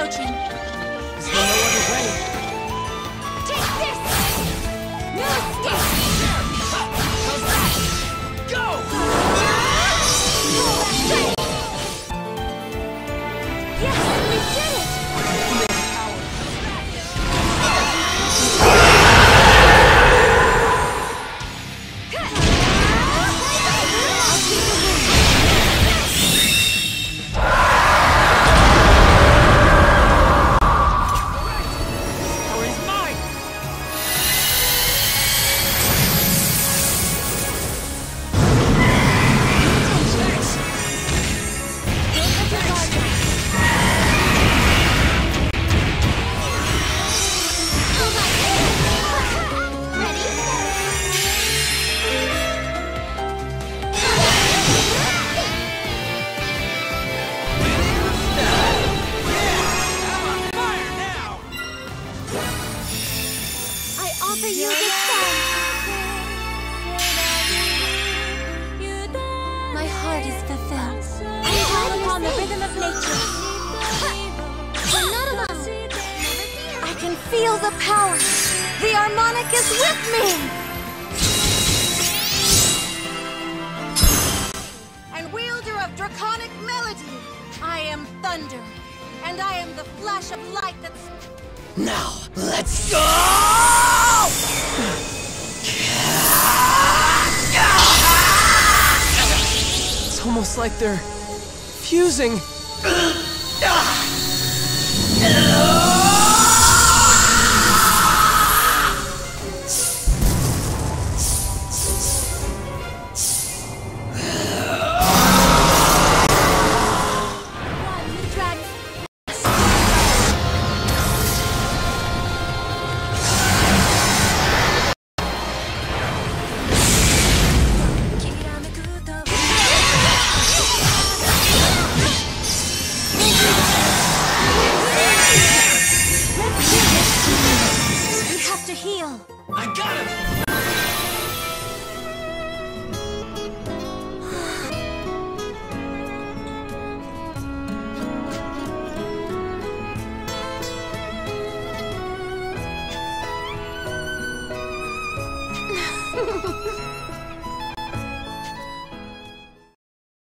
approaching. Offer you this song. My heart is fulfilled. I call upon the rhythm of nature. I'm not alone. I can feel the power. The harmonic is with me. And wielder of draconic melody, I am thunder, and I am the flash of light that's Now, let's go! It's almost like they're fusing. heal. I got him! Ha ha ha.